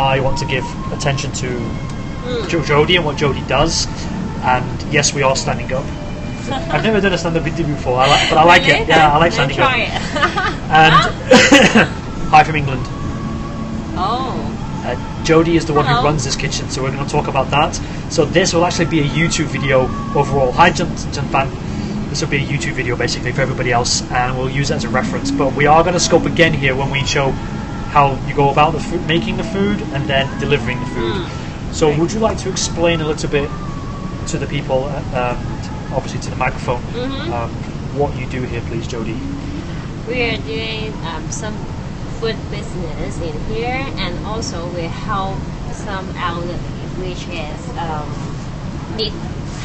I want to give attention to jo- Jodie and what Jodie does. And yes, we are standing up. I've never done a stand-up interview before, I like, but I like it. Yeah, I like standing up. And hi from England. oh. Uh, Jodie is the one who runs this kitchen, so we're going to talk about that. So this will actually be a YouTube video overall. Hi, Jun Fan. This will be a YouTube video basically for everybody else, and we'll use it as a reference. But we are going to scope again here when we show how you go about the food, making the food and then delivering the food. Hmm. So would you like to explain a little bit to the people, um, obviously to the microphone, Mm-hmm. um, what you do here, please, Jodie? We are doing um, some food business in here, and also we help some elderly, which is um, need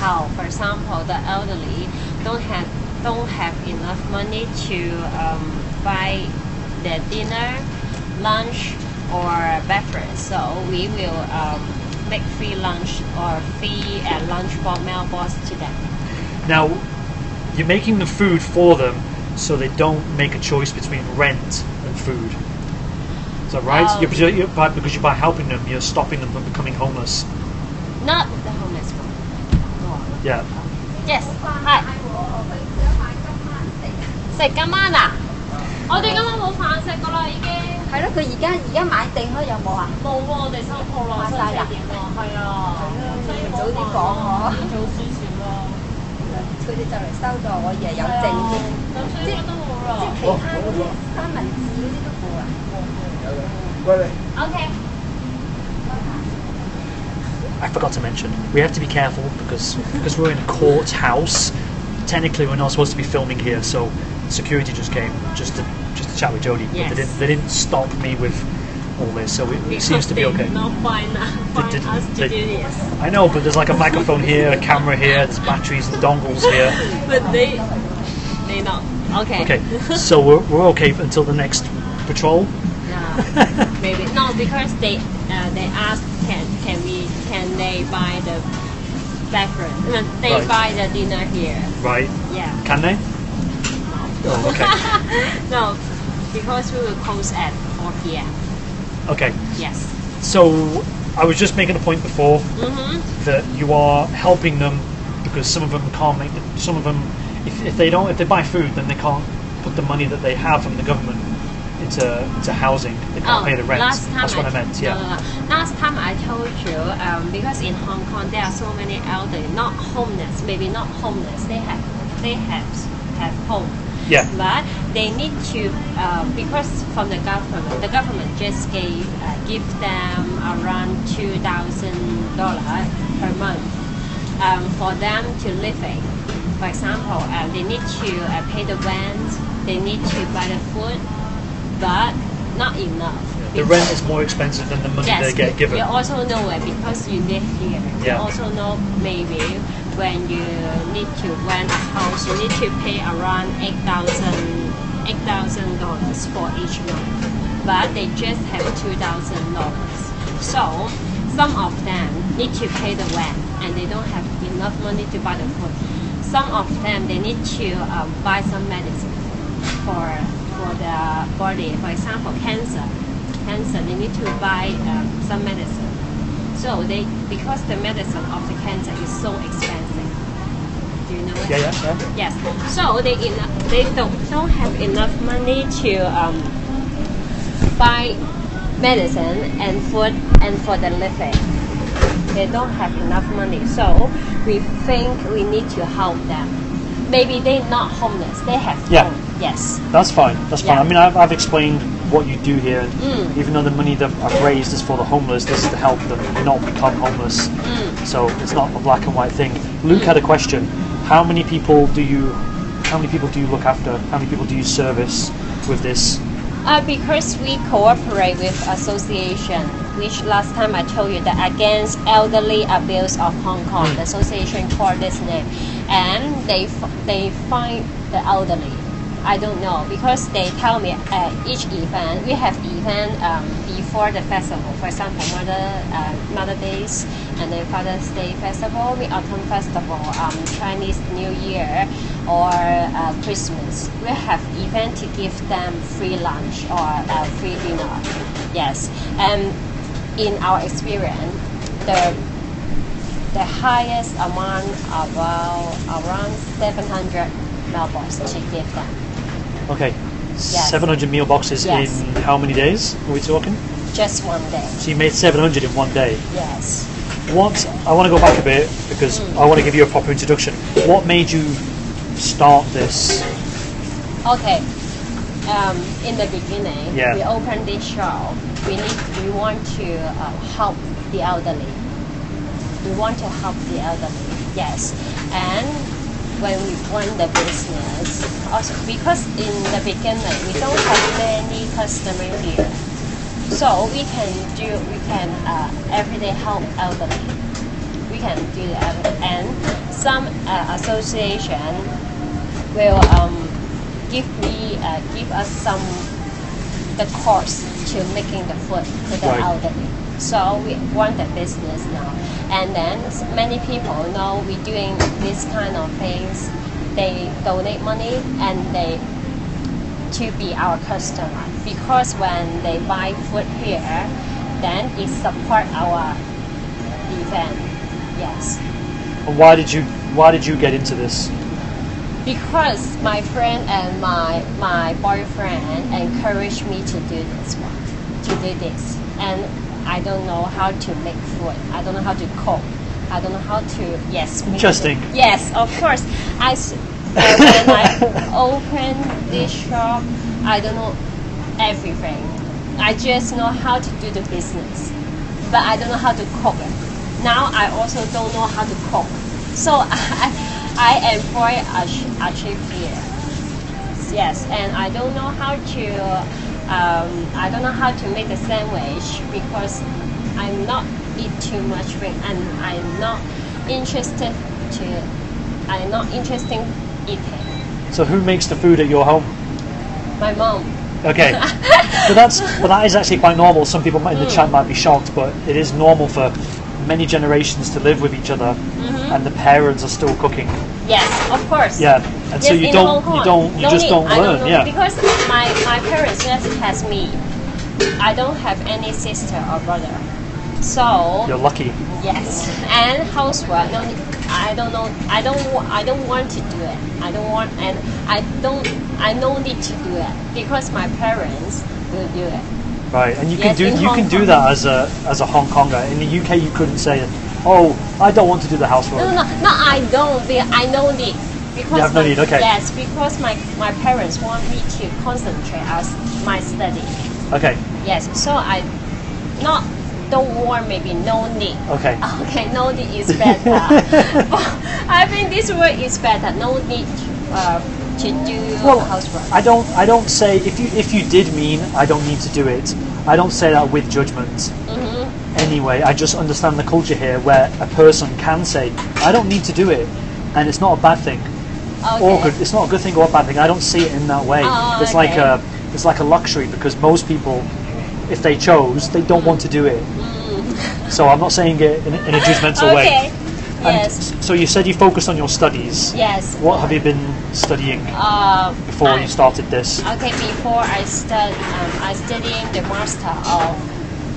help. For example, the elderly don't have don't have enough money to um, buy their dinner, lunch or breakfast. So we will um, make free lunch or free uh, lunch for mailbox to them. Now, you're making the food for them so they don't make a choice between rent and food. Is that right? Um, you're, you're, by, because you're by helping them, you're stopping them from becoming homeless. Not the homeless one. Yeah. Yes. Hi. Say, come on. 我哋今晚冇飯食噶啦，已經係咯，佢而家而家買定咯，有冇啊？冇喎，我哋收鋪啦，買晒啦點啊？係啊，所以早啲講我早少少咯。佢哋就嚟收咗，我而係有剩添。咁所以都冇啦。其他嗰啲三文治嗰啲都冇啊。OK。I forgot to mention, we have to be careful because because we're in a courthouse. Technically, we're not supposed to be filming here, so security just came just to just to chat with Jodie. But they didn't they didn't stop me with all this, so it, it seems to be okay. Not find, find did- us to they- do this. I know, but there's like a microphone here, a camera here, there's batteries and dongles here. But they, they not. Okay. Okay, so we're, we're okay until the next patrol. No, maybe no because they uh, they ask can can we can they buy the background? Uh, They Right. buy the dinner here. Right? Yeah. Can they? Oh, okay. no, because we will close at 4 p.m. Okay. Yes. So I was just making a point before Mm-hmm. that you are helping them because some of them can't make the, some of them if, if they don't if they buy food then they can't put the money that they have from the government into into housing. They can't pay the rent. Oh, Last time That's what I, meant. Yeah. no. Last time I told you um, because in Hong Kong there are so many elderly, not homeless, maybe not homeless. They have they have have home. Yeah. But they need to uh, because from the government, the government just gave uh, give them around two thousand dollar per month um, for them to living. For example, uh, they need to uh, pay the rent, they need to buy the food, but not enough. The rent is more expensive than the money Yes, they get given. you also know it because you live here. Yeah. You also know maybe when you need to rent a house, you need to pay around eight thousand eight thousand dollars for each month. But they just have two thousand dollars. So some of them need to pay the rent and they don't have enough money to buy the food. Some of them they need to um, buy some medicine for for the body. For example, cancer. Cancer, they need to buy um, some medicine. So they because the medicine of the cancer is so expensive. Do you know yeah, yeah, yeah. Yes. So they enough, they don't don't have enough money to um, buy medicine and food and for the living. They don't have enough money. So we think we need to help them. Maybe they're not homeless. They have Yeah. home. Yes. That's fine. That's fine. Yeah. I mean, I've, I've explained what you do here. and Mm. Even though the money that I've raised is for the homeless, this is to help them not become homeless. Mm. So it's not a black and white thing. Luke had a question. How many people do you? How many people do you look after? How many people do you service with this? Uh, because we cooperate with association, which last time I told you that against elderly abuse of Hong Kong, the association called this name, and they f- they find the elderly. I don't know because they tell me uh, each event we have event um, before the festival. For example, Mother uh, Mother Days and then Father's Day festival, Mid Autumn Festival, um, Chinese New Year, or uh, Christmas. We have event to give them free lunch or uh, free dinner. Yes, and in our experience, the the highest amount about around 700 mailbox to give them. Okay. Yes. 700 meal boxes Yes. in how many days are we talking? Just one day. So you made 700 in one day. Yes. What I want to go back a bit because. I want to give you a proper introduction. What made you start this? Okay. Um, in the beginning, Yeah. we opened this shop. We need, we want to uh, help the elderly. We want to help the elderly. Yes, and when we run the business, also because in the beginning we don't have many customer here, so we can do we can uh, everyday help elderly. We can do that, and some uh, association will um, give me uh, give us some the course to making the food to the Right. elderly. So we run the business now, and then many people know we're doing this kind of things. They donate money and they to be our customer because when they buy food here, then it support our event. Yes. Why did you why did you get into this? because my friend and my my boyfriend encouraged me to do this one, to do this, and I don't know how to make food. I don't know how to cook. I don't know how to yes. Interesting. Yes, of course. I when I open this shop, I don't know everything. I just know how to do the business, but I don't know how to cook. Now I also don't know how to cook. So I, I employ a, a chef here. Yes, and I don't know how to. Um, I don't know how to make the sandwich because I'm not eat too much food and I'm not interested to. I'm not interested So who makes the food at your home? My mom. Okay. but that's but that is actually quite normal. Some people might- in the Mm. chat might be shocked, but it is normal for many generations to live with each other Mm-hmm. and the parents are still cooking. Yes, of course. Yeah. And so you don't you don't you No just need. don't learn, know yeah. Because my, my parents just has me. I don't have any sister or brother. So You're lucky. yes, and housework. No, need- I don't know. I don't. I don't want to do it. I don't want, and I don't. I no need to do it because my parents will do it. Right. And you Yes, can do you Hong can do that as a as a Hong Konger. In the UK you couldn't say, Oh, I don't want to do the housework. No, no, no. I don't. I no need because You have no my, need, okay. Yes, because my my parents want me to concentrate as my study. Okay. Yes, so I not don't want maybe no need. Okay. Okay, no need is better. but I think this word is better. No need uh, to do Well, housework. I don't. I don't say if you if you did mean I don't need to do it. I don't say that with judgment. Mhm. Anyway, I just understand the culture here where a person can say I don't need to do it, and it's not a bad thing Okay. or good. It's not a good thing or a bad thing. I don't see it in that way. Oh, it's like a it's like a luxury because most people, if they chose, they don't want to do it. So I'm not saying it in, a- in a judgmental. Okay. way. And Yes. So you said you focused on your studies. Yes. What have you been studying Uh, before I- you started this? Okay, before I stud, um, I studying the master of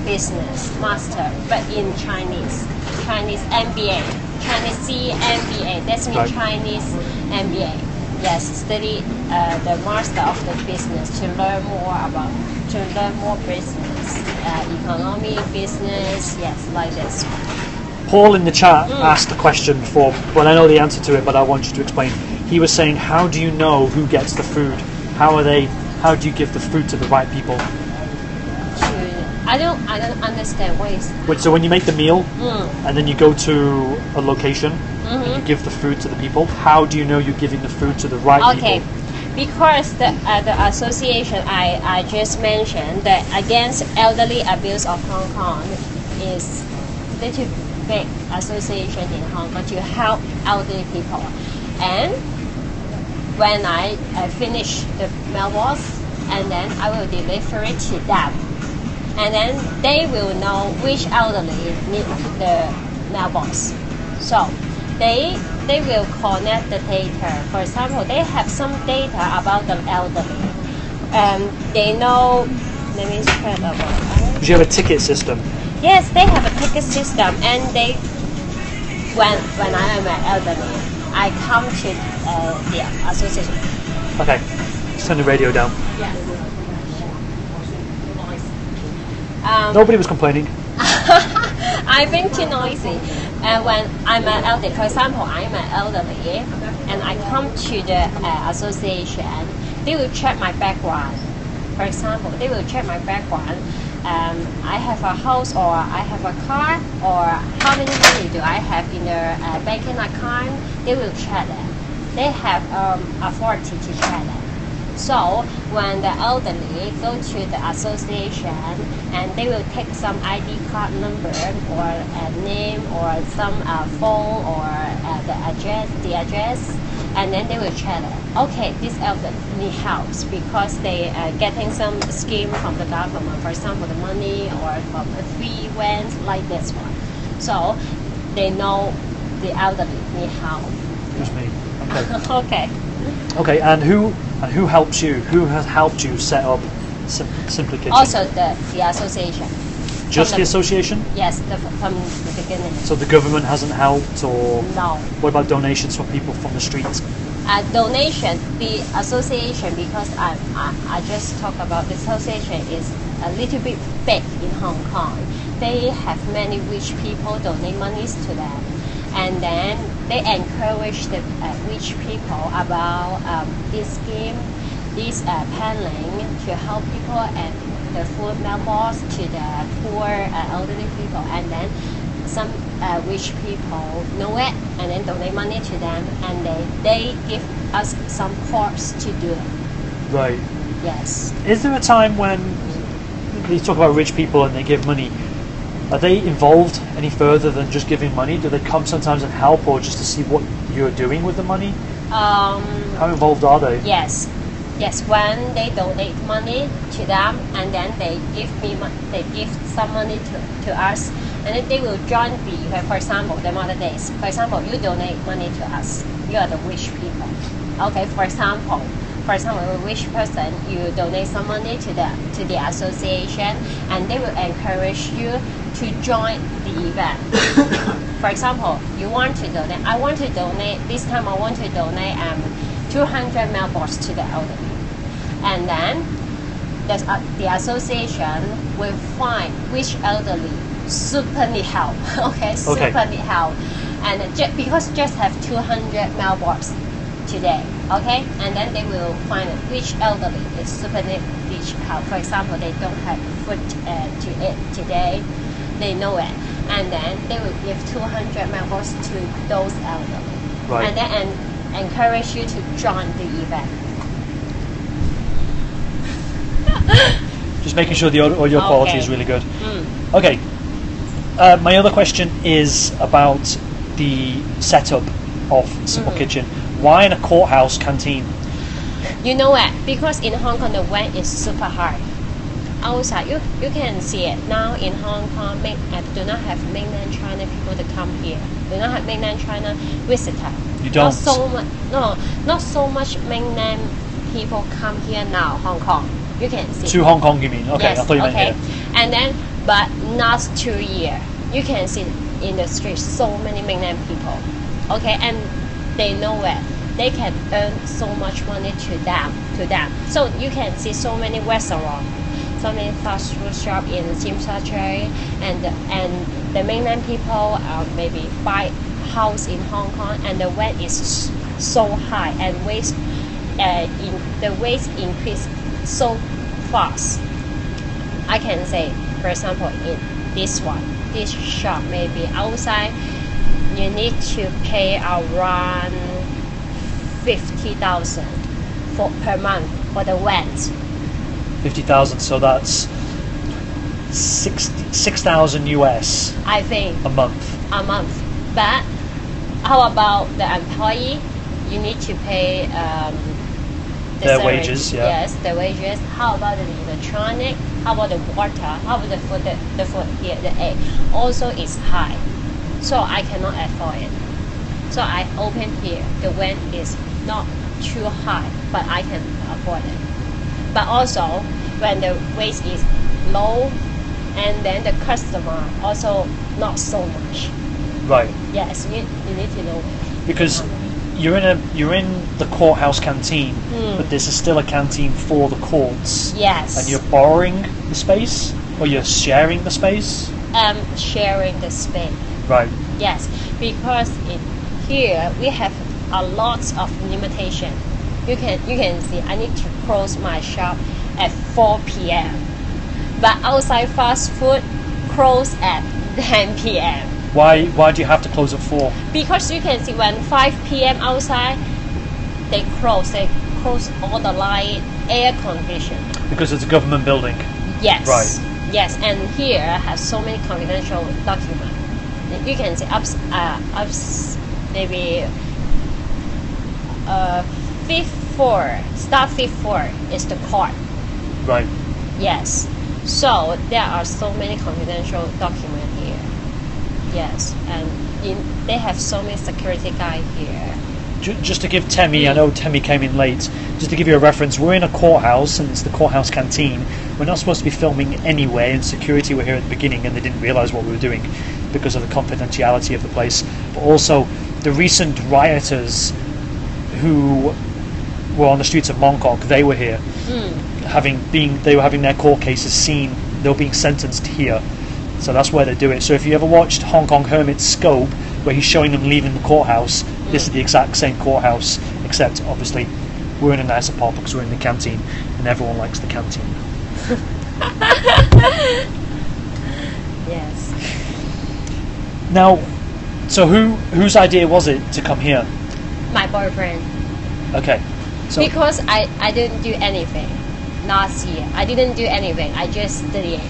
business, master, but in Chinese, Chinese MBA, Chinese C MBA. That's mean Right. Chinese MBA. Yes, study uh, the master of the business to learn more about, to learn more business, uh, economy, business. Yes, like this. Paul in the chat Mm. asked a question before, well, I know the answer to it, but I want you to explain. He was saying, "How do you know who gets the food? How are they? How do you give the food to the right people?" I don't, I don't understand what is. Which, so when you make the meal Mm, and then you go to a location and mhm. you give the food to the people, how do you know you're giving the food to the right Okay, people? because the uh, the association I, I just mentioned that against elderly abuse of Hong Kong is little big association in Hong Kong to help elderly people, and when I uh, finish the mailbox, and then I will deliver it to them, and then they will know which elderly need the mailbox. So they they will connect the data. For example, they have some data about the elderly, and they know. Let me check about. Do you have a ticket system? Yes, they have a ticket system, and they when when I am an elderly, I come to uh, the association. Okay, let's turn the radio down. Yes. Um, Nobody was complaining. I think too noisy. And when I'm an elderly, for example, I'm an elderly, and I come to the uh, association, they will check my background. For example, they will check my background. Um, I have a house, or I have a car, or how many money do I have in the uh, banking account? They will check that. They have um, authority to check that. So when the elderly go to the association and they will take some ID card number or a name or some uh, phone or uh, the address, the address, and then they will check it. Okay, this elderly need help because they are getting some scheme from the government, for example, the money or from a free rent like this one. So they know the elderly need help. Was me. Okay. okay. Okay, and who and who helps you? Who has helped you set up Sim- Simple Kitchen? Also the, the association. Just the the- association? Yes, the, from the beginning. So the government hasn't helped, or No. what about donations from people from the streets? Uh, donation, the association, because I, I, I just talk about the association is a little bit big in Hong Kong. They have many rich people donate monies to them. And then they encourage the uh, rich people about um, this scheme, this uh, planning to help people and the food mailbox to the poor uh, elderly people. And then some uh, rich people know it and then donate money to them and they, they give us some course to do it. Right. Yes. Is there a time when you talk about rich people and they give money? Are they involved any further than just giving money? Do they come sometimes and help, or just to see what you're doing with the money? Um, How involved are they? yes. Yes, when they donate money to them and then they give me they give some money to, to us and then they will join uh, for example the Mother Days. For example, you donate money to us. You are the rich people. Okay, for example, for example, a rich person, you donate some money to the to the association, and they will encourage you to join the event. for example, you want to donate. I want to donate this time. I want to donate um, 200 mailbox to the elderly, and then the, uh, the association will find which elderly super need help. okay, super Okay. need help, and ju- because just have 200 mailbox today, okay? And then they will find which elderly is super need each help. For example, they don't have food uh, to eat today, they know it, and then they will give 200 mailbox to those elderly, Right. and then and encourage you to join the event. Just making sure the au- audio quality Okay. is really good. Mm. Okay. Uh, my other question is about the setup of Simple Mm. Kitchen. Why in a courthouse canteen? You know what? Because in Hong Kong the rent is super high. Outside, you you can see it now in Hong Kong. Main, uh, do not have mainland China people to come here. Do not have mainland China visitor. You don't? Not so much. No, not so much mainland people come here now. Hong Kong. You can see. To Hong Kong, you mean? Okay, yes, I thought you meant okay. here. And then, but last two year, you can see in the street so many mainland people. Okay, and they know it. They can earn so much money to them, to them. So you can see so many restaurants, so many fast food shop in Tsim Sha Tsui, and and the mainland people uh, maybe buy house in Hong Kong, and the rent is so high, and waste, uh, in the waste increase so fast. I can say, for example, in this one, this shop maybe outside, you need to pay around fifty thousand for per month for the rent. 50,000, so that's 60 6,000 US I think a month. a month. But how about the employee? You need to pay um, the Their salary. wages, yeah. Yes, the wages. How about the electronic? How about the water? How about the food? The, the food here, the egg. Also, it's high, so I cannot afford it. So I open here. The rent is not too high, but I can afford it. But also, when the wage is low, and then the customer also not so much. Right. Yes, you, you need to know. Because you're in a you're in the courthouse canteen, Hmm. but this is still a canteen for the courts, Yes. and you're borrowing the space or you're sharing the space. um, sharing the space. Right. Yes, because in here we have a lot of limitation. You can you can see I need to close my shop at 4 p.m. But outside fast food close at 10 p.m. Why why do you have to close at four? Because you can see when 5 p.m. outside they close they close all the light air condition. Because it's a government building. Yes. Right. Yes, and here has so many confidential documents. You can see ups, uh, ups maybe uh, fifth floor, start fifth floor is the court. Right. Yes. So there are so many confidential documents here. Yes, and in, they have so many security guys here. Ju- Just to give Temi, I know Temi came in late. Just to give you a reference, we're in a courthouse and it's the courthouse canteen. We're not supposed to be filming anyway, and security were here at the beginning and they didn't realise what we were doing because of the confidentiality of the place. But also, the recent rioters who were on the streets of Mongkok, they were here, hmm. having been they were having their court cases seen. They were being sentenced here, so that's where they do it. So if you ever watched Hong Kong Hermit's Scope, where he's showing them leaving the courthouse, this is the exact same courthouse, except obviously we're in a nicer part because we're in the canteen, and everyone likes the canteen. Yes. Now, so who whose idea was it to come here? My boyfriend. Okay, so because I, I didn't do anything last year. I didn't do anything. I just studying.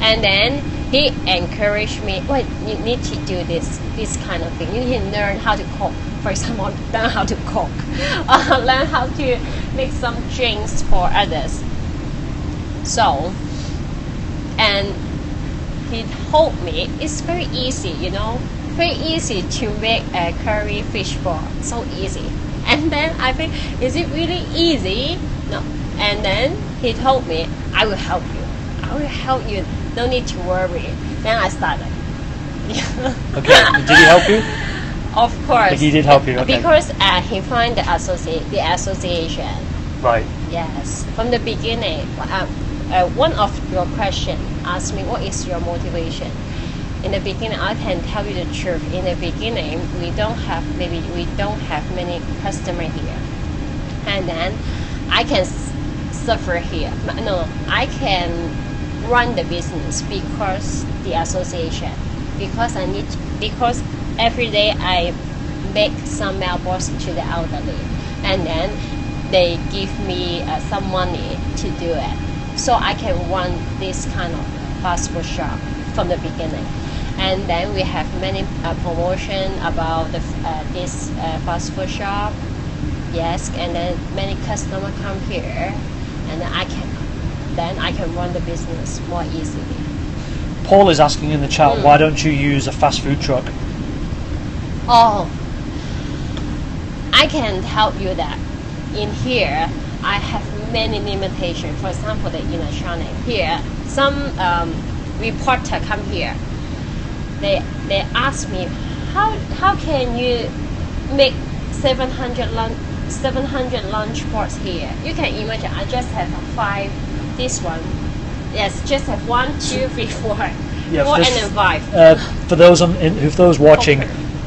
And then he encouraged me, well, you need to do this this kind of thing. You need to learn how to cook. For example, learn how to cook. Uh, learn how to make some drinks for others. So, and he told me it's very easy, you know, very easy to make a curry fish ball. So easy. And then I think, is it really easy? No. And then he told me, I will help you. I will help you. No need to worry. Then I started. okay, did he help you? Of course. He did help you, okay. Because uh, he find the associate, the association. Right. Yes, from the beginning, uh, uh, one of your question asked me, "What is your motivation?" In the beginning, I can tell you the truth. In the beginning, we don't have maybe we don't have many customer here, and then I can s- suffer here. No, I can run the business because the association, because I need because every day I make some mailbox to the elderly, and then they give me uh, some money to do it, so I can run this kind of fast food shop from the beginning. And then we have many uh, promotion about the, uh, this uh, fast food shop. Yes, and then many customer come here, and I can then I can run the business more easily. Paul is asking in the chat, Hmm. why don't you use a fast food truck? Oh, I can help you that. In here, I have many limitations. For example, the electronic. Here, some um, reporter come here. They they ask me, how how can you make 700 lunch 700 lunch boards here? You can imagine. I just have five. This one, yes, just have one, two, three, four, Yeah, four, for and then five. Uh, for those on, in, for those watching,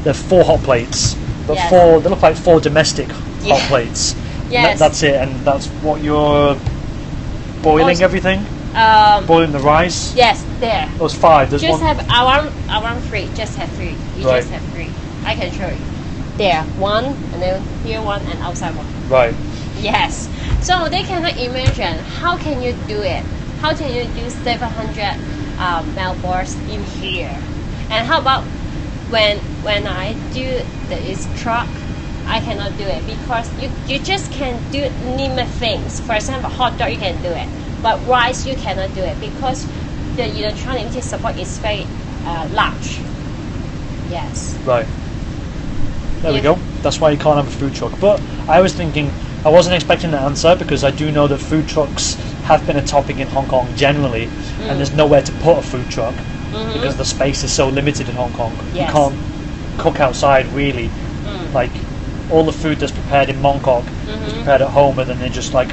they're four hot plates, but Yes. four they look like four domestic hot plates. Yes. that, that's it, and that's what you're boiling Also- everything, Um, boiling the rice. yes, there. Those five. There's just one. have around around three. Just have three. You Right. just have three. I can show you. There, one, and then here one, and outside one. Right. Yes. So they cannot imagine how can you do it? How can you do 700 um, mailboards in here? And how about when when I do the is truck? I cannot do it because you, you just can do limit things. For example, hot dog you can do it, but rice you cannot do it because the electronic support is very uh, large. Yes. Right. There we go. That's why you can't have a food truck. But I was thinking, I wasn't expecting that answer because I do know that food trucks have been a topic in Hong Kong generally, Mm. and there's nowhere to put a food truck because the space is so limited in Hong Kong. You can't cook outside really. Mm. Like all the food that's prepared in Mongkok is prepared at home, and then they just like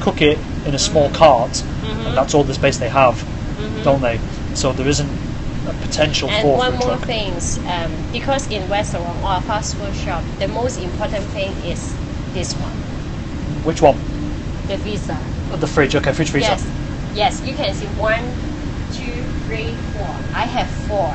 cook it in a small cart, and that's all the space they have, don't they? So there isn't a potential And for one food more truck. thing, um, because in restaurant or fast food shop, the most important thing is this one, Which one? the visa. The fridge. Okay, fridge freezer. Yes, yes, you can see one, two, three, four. I have four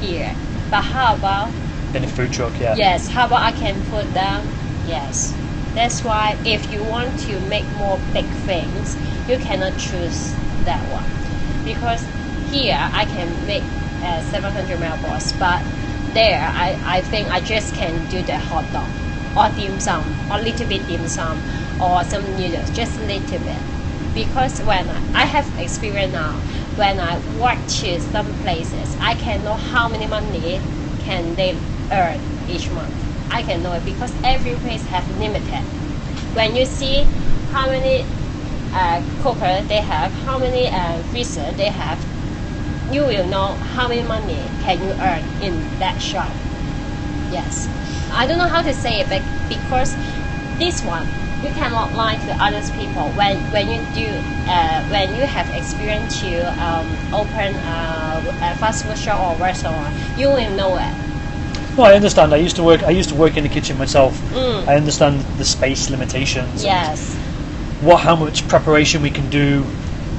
here. But how about In a food truck, yeah. yes? How about I can put them? Yes. That's why if you want to make more big things, you cannot choose that one because here I can make uh, 700 ml box, but there I, I think I just can do the hot dog or dim sum or little bit dim sum or some noodles, just a little bit. Because when I, I have experience now, when I work to some places, I can know how many money can they earn each month. I can know it because every place have limited. When you see how many uh, cooker they have, how many uh, freezer they have, you will know how many money can you earn in that shop. Yes, I don't know how to say it, but because this one you cannot lie to others people when when you do uh, when you have experience to um, open uh, a fast food shop or restaurant, you will know it. No, I understand. I used to work. I used to work in the kitchen myself. Mm. I understand the space limitations. Yes. What, how much preparation we can do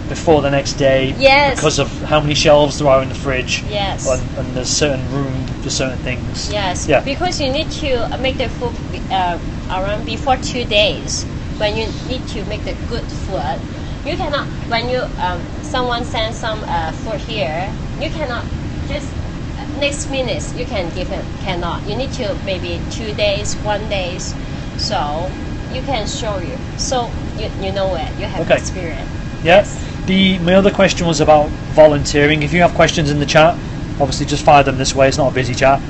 before the next day. Yes. Because of how many shelves there are in the fridge. Yes. And, and there's certain room for certain things. Yes. Yeah. Because you need to make the food uh, around before two days. When you need to make the good food, you cannot. When you um, someone sends some uh, food here, you cannot just uh, next minute you can give it. Cannot. You need to maybe two days, one days, so you can show you. So you, you know it. You have Okay. experience. Yeah. The my other question was about volunteering. If you have questions in the chat, obviously just fire them this way. It's not a busy chat.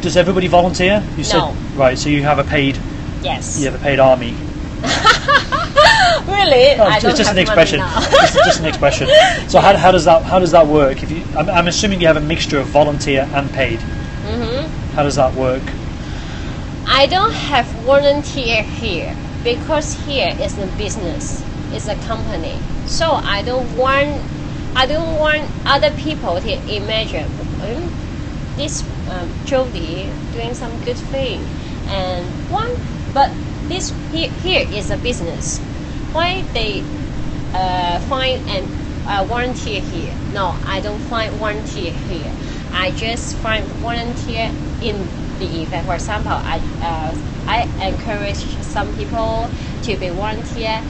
Does everybody volunteer? You said No. right. So you have a paid Yes. you have a paid army. Really? I it's just an expression. it's just an expression. So how, how does that how does that work? If you, I'm, I'm assuming you have a mixture of volunteer and paid. Mhm. How does that work? I don't have volunteer here because here is a business, it's a company. So I don't want I don't want other people to imagine "Hmm, this um, Jodie doing some good thing and one but this here, here is a business. Why they uh, find and uh, volunteer here? No, I don't find volunteer here. I just find volunteer in the event. For example, I uh, I encourage some people to be volunteer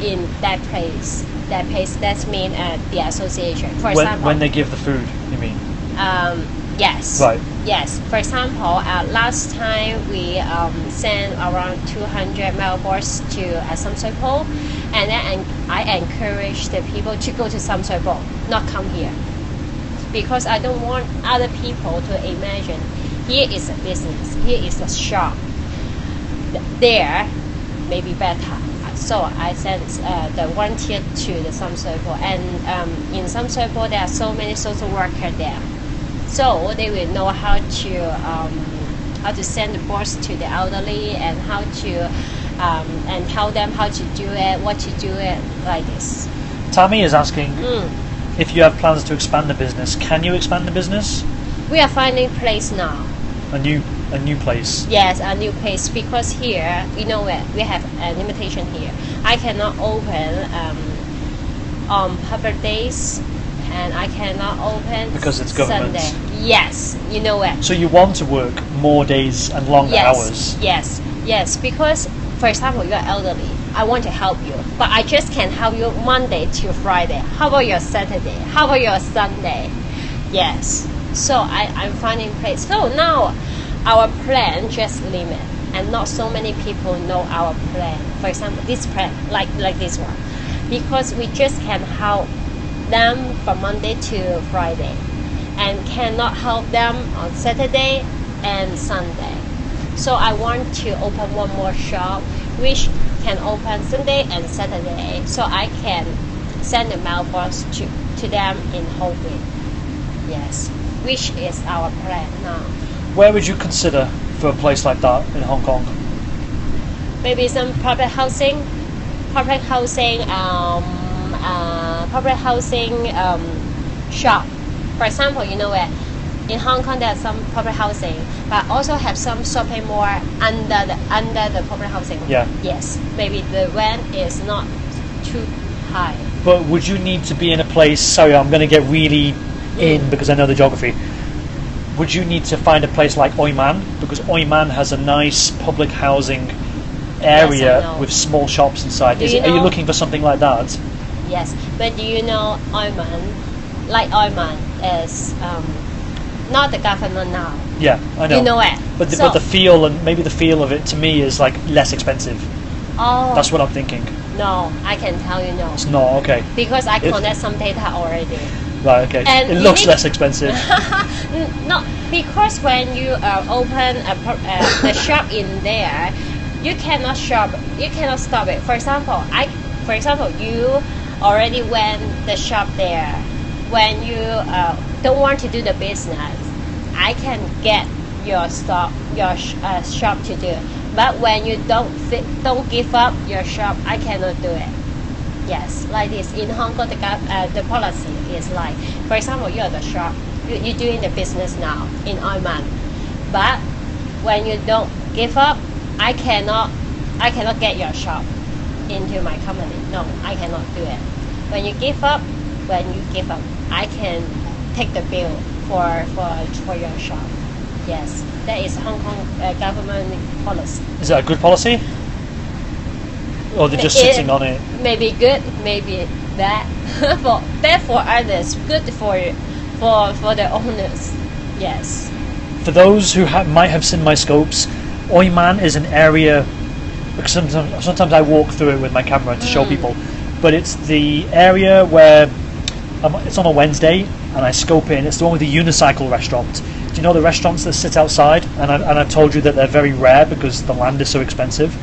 in that place. That place that mean uh, the association. For When, example, when they give the food, you mean? um, yes. Right. Yes. For example, uh, last time we um, sent around 200 mailbox to uh, Samsui and then en- I encourage the people to go to Samsui not come here, because I don't want other people to imagine here is a business, here is a shop. There may be better. So I sent uh, the volunteer to the Samsui and um, in Samsui there are so many social workers there so they will know how to um, how to send the boards to the elderly and how to um, and tell them how to do it, what to do it like this. Tammy is asking Mm. if you have plans to expand the business. Can you expand the business? We are finding place now. A new a new place. Yes, a new place because here you know what we have a limitation here. I cannot open um, on public days, and I cannot open Because it's government. Sunday. Yes, you know it. So you want to work more days and longer yes, hours. Yes, yes, because for example, you're elderly. I want to help you, but I just can help you Monday to Friday. How about your Saturday? How about your Sunday? Yes. So I, I'm finding place. So now our plan just limit and not so many people know our plan. For example, this plan, like like this one. Because we just can help them from Monday to Friday and cannot help them on Saturday and Sunday. So I want to open one more shop which can open Sunday and Saturday, so I can send the mailbox to, to them in whole week. Yes, which is our plan now. Where would you consider for a place like that in Hong Kong? Maybe some public housing, public housing, um, uh, public housing um, shop. For example, you know where in Hong Kong there are some public housing, but also have some shopping mall under the under the public housing. Yeah. Yes, maybe the rent is not too high. But would you need to be in a place? Sorry, I'm going to get really in because I know the geography. Would you need to find a place like Oiman because Oiman has a nice public housing area know. with small shops inside? Is you it, are you looking for something like that? Yes, but do you know Oiman, like Oiman is um, not the government now. Yeah, I know. You know it. But the, So- but the feel and maybe the feel of it to me is like less expensive. Oh, That's what I'm thinking. no, I can tell you no It's not okay. because I It- connect some data already. Right. Okay. And it looks need- less expensive. No, because when you uh, open a, uh, the shop in there, you cannot shop. You cannot stop it. For example, I, for example, you already went the shop there. When you uh, don't want to do the business, I can get your stop your uh, shop to do. But when you don't fi- don't give up your shop, I cannot do it. Yes, like this in Hong Kong, the, uh, the policy is like, for example, you are the shop, you, you're doing the business now in Oiman, but when you don't give up, I cannot, I cannot get your shop into my company. No, I cannot do it. When you give up, when you give up, I can take the bill for for for your shop. Yes, that is Hong Kong uh, government policy. Is that a good policy? Or they're just It- sitting on it? maybe good, maybe bad. for bad for others, good for for for the owners. Yes. For those who ha- might have seen my scopes, Oiman is an area. Because sometimes, sometimes I walk through it with my camera to Mm. show people, but it's the area where um, it's on a Wednesday, and I scope in. It's the one with the unicycle restaurant. Do you know the restaurants that sit outside? And I, and I told you that they're very rare because the land is so expensive,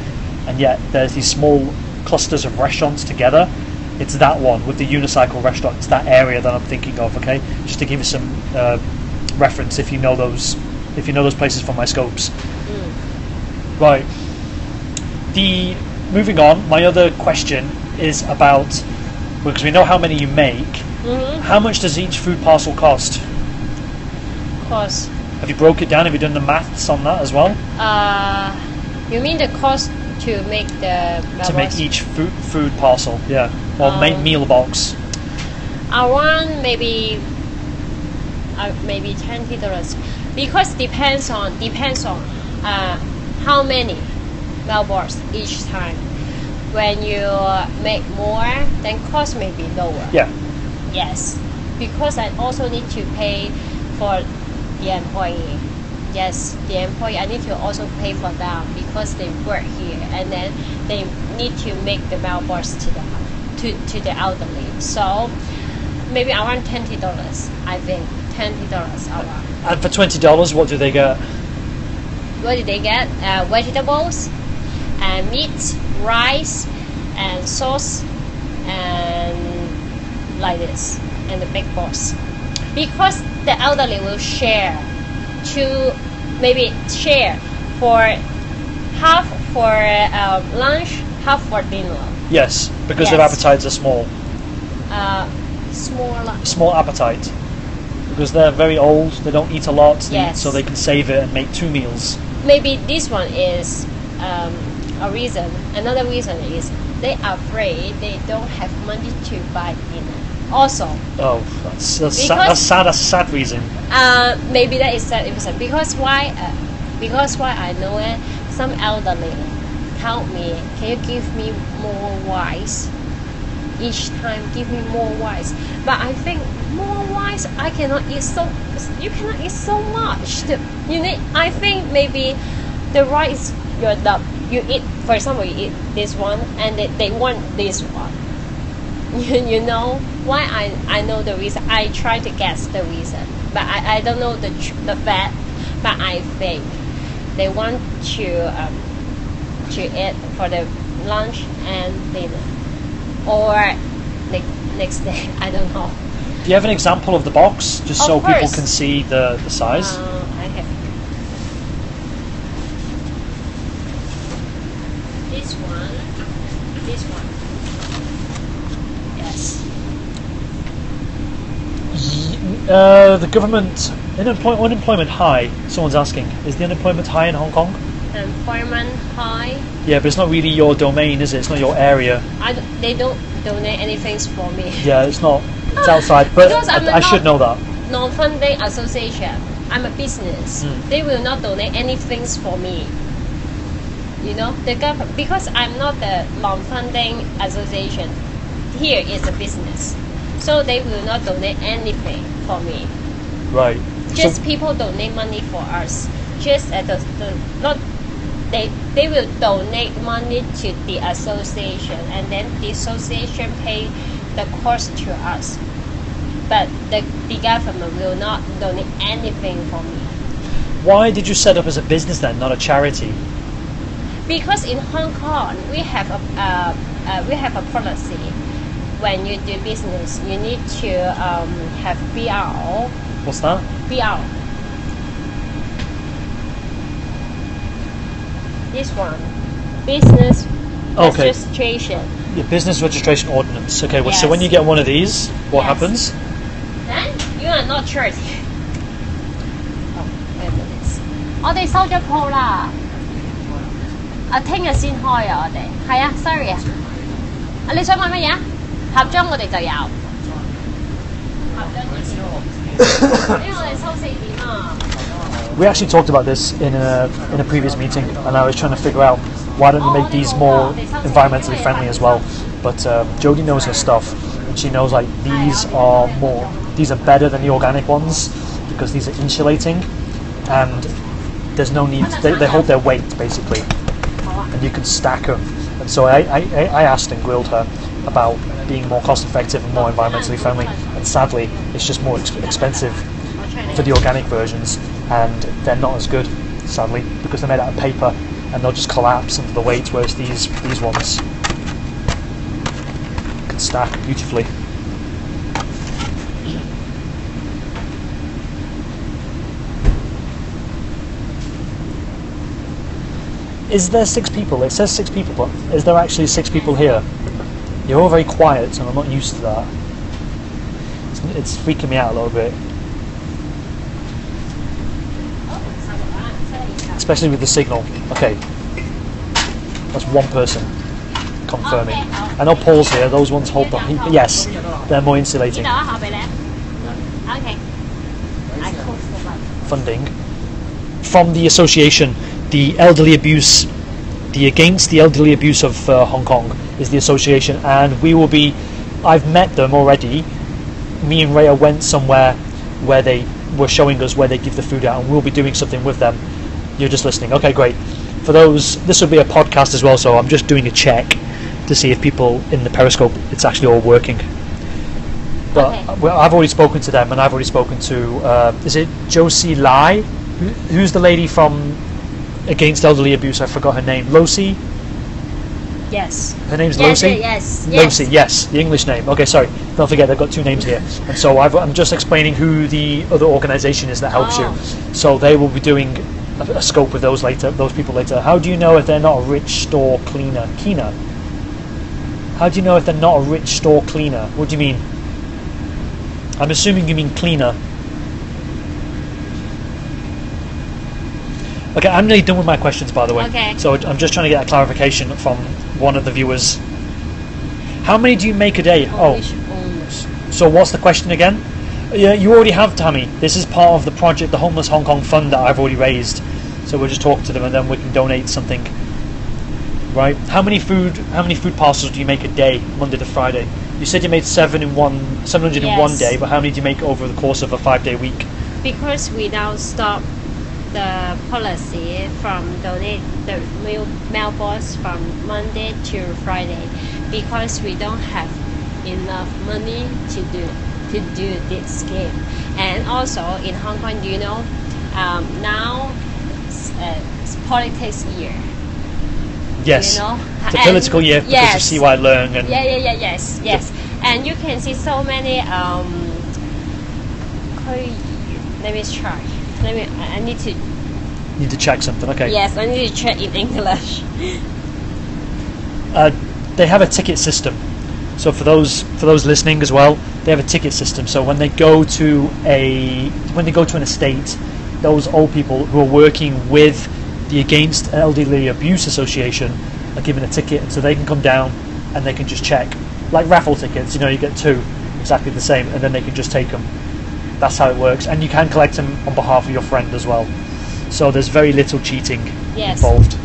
and yet there's these small clusters of restaurants together. It's that one with the unicycle restaurant. It's that area that I'm thinking of. Okay, just to give you some uh, reference if you know those if you know those places from my scopes. Right. The moving on. My other question is about because we know how many you make. Mm-hmm. How much does each food parcel cost? Cost. Have you broke it down? Have you done the maths on that as well? Uh, you mean the cost to make the to make each food food parcel, yeah, or Um, meal box. around maybe uh, maybe twenty dollars because depends on depends on uh, how many mailbox each time. When you make more, then cost may be lower. Yeah, Yes, because I also need to pay for the employee. Yes, the employee I need to also pay for them because they work here and then they need to make the mailbox to the to, to the elderly. So maybe around twenty dollars. I think twenty dollars around. and for twenty dollars, what do they get? What do they get? Uh, vegetables, and meat, rice, and sauce, and like this, and the big box. Because the elderly will share to maybe share for half for uh, lunch, half for dinner. Yes, because their appetites are small. Uh, small. Small appetite. Because they're very old, they don't eat a lot, Yes. so they can save it and make two meals. maybe this one is um, a reason. Another reason is they are afraid they don't have money to buy dinner. Also, Oh, that's that's, sad, that's sad. That's a sad reason. uh, maybe that is that reason because why? Uh, because why I know it. Some elderly help me, "Can you give me more rice?" Each time, give me more rice. But I think more rice, I cannot eat so. You cannot eat so much. You need. I think maybe the rice you're the you eat. For example, you eat this one, and they, they want this one. You, you know why I, I know the reason I try to guess the reason but I, I don't know the tr- the fact but I think they want to um, to eat for the lunch and dinner, or ne- next day. I don't know. Do you have an example of the box, just Of so people can see the, the size? Uh, I have this one, this one. Yes. Uh, the government unemployment, unemployment high. Someone's asking, is the unemployment high in Hong Kong? Employment high. Yeah, but it's not really your domain, is it? It's not your area. I d- they don't donate anything for me. Yeah, it's not. It's outside, but I, I should know that. Non-funding association. I'm a business. Mm. They will not donate anything for me. You know, the gov- because I'm not the non-funding association. Here is a business, so they will not donate anything for me. Right. Just so, people donate money for us. Just at the, the not they they will donate money to the association and then the association pay the cost to us. But the, the government will not donate anything for me. why did you set up as a business then, not a charity? Because in Hong Kong we have a uh, uh, we have a policy When you do business, you need to um, have BR What's that? BR. This one, business Okay. registration. Your business registration ordinance. Okay, well, so Yes. when you get one of these, what Yes. happens? Then you are not charity. Oh, wait a minute. 我哋收咗铺啦，啊，听日先开啊，我哋系啊，sorry 啊，啊，你想买乜嘢啊？ 盒装我哋就有，盒装呢条，因为我哋收四点啊。 We actually talked about this in a in a previous meeting, and I was trying to figure out why don't you make these more environmentally friendly as well. But um, Jodie knows her stuff, and she knows like these are more these are better than the organic ones because these are insulating, and there's no need they, they hold their weight basically, and you can stack them. And so I, I, I asked and grilled her about being more cost effective and more environmentally friendly, and sadly it's just more ex- expensive for the organic versions, and they're not as good, sadly, because they're made out of paper and they'll just collapse under the weight. Whereas these these ones can stack beautifully. Is there six people? It says six people, but is there actually six people here? You're all very quiet, and I'm not used to that. It's, it's freaking me out a little bit. Especially with the signal. Okay. That's one person confirming. I know Paul's here, those ones hold the heat. Yes, they're more insulating. Funding from the association, the elderly abuse, the against the elderly abuse of uh, Hong Kong is the association, and we will be. I've met them already. Me and Rhea went somewhere where they were showing us where they give the food out, and we'll be doing something with them. You're just listening. Okay, great. For those, this will be a podcast as well, so I'm just doing a check to see if people in the Periscope it's actually all working. But Okay. well, I've already spoken to them, and I've already spoken to. Uh, is it Josie Lai? Who's the lady from Against Elderly Abuse? I forgot her name. Losi. Yes. Her name's Yes, Losi. yes, yes. Losi. Yes, the English name. Okay, sorry. Don't forget they've got two names here, and so I've, I'm just explaining who the other organisation is that helps Oh. you. Ah. So they will be doing a, a scope with those later. Those people later. How do you know if they're not a rich store cleaner? Cleaner. How do you know if they're not a rich store cleaner? What do you mean? I'm assuming you mean cleaner. Okay, I'm nearly done with my questions, by the way. Okay. So I'm just trying to get a clarification from one of the viewers. How many do you make a day? Oh, so what's the question again? Yeah, you already have Tammy. This is part of the project, the Homeless Hong Kong Fund that I've already raised. So we'll just talk to them and then we can donate something. Right? How many food? How many food parcels do you make a day, Monday to Friday? You said you made seven in one, seven hundred in one day, but how many do you make over the course of a five-day week? Because we now stop the policy from donate the mail mailbox from Monday to Friday because we don't have enough money to do to do this scheme. And also in Hong Kong, you know, um, now it's, uh, it's politics year. Yes. You know. The And- political year because yes. of CY Leung and Yeah, yeah, yeah, yes, yes. And you can see so many. Um, let me try. Let me. I I need to. need to check something. Okay. Yes, I need to check in English. uh, they have a ticket system. So for those for those listening as well, they have a ticket system. So when they go to a when they go to an estate, those old people who are working with the Against Elderly Abuse Association are given a ticket, and so they can come down and they can just check, like raffle tickets. You know, you get two, exactly the same, and then they can just take them. That's how it works, and you can collect them on behalf of your friend as well. So there's very little cheating Yes. involved.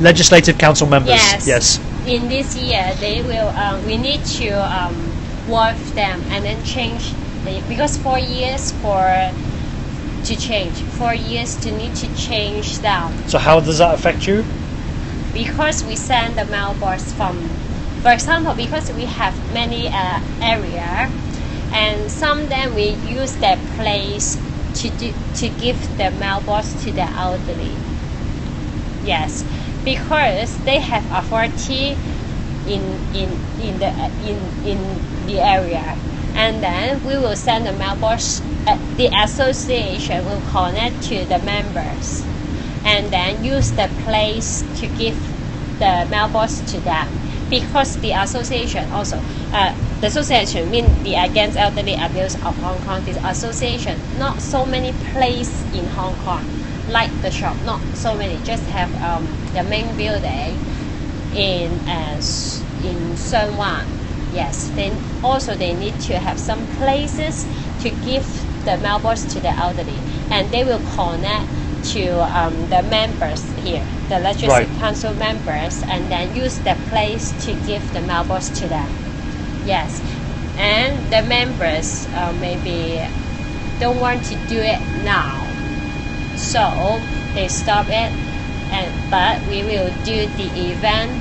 Legislative council members, Yes. yes. In this year, they will. Um, we need to um, work them and then change. The, because four years for to change. Four years to need to change them. So how does that affect you? because we send the mailbox from for example because we have many uh, area and some then we use that place to do, to give the mailbox to the elderly. Yes because they have authority in in in the in in the area. And then we will send the mailbox uh, the association will connect to the members. And then use the place to give the mailbox to them. Because the association also uh, the association mean the against elderly abuse of Hong Kong this association not so many place in Hong Kong like the shop not so many just have um, the main building in uh, in Sun Wan yes then also they need to have some places to give the mailbox to the elderly and they will connect to um, the members here, the legislative Right. council members, and then use the place to give the mailbox to them. Yes, and the members uh, maybe don't want to do it now, so they stop it. And but we will do the event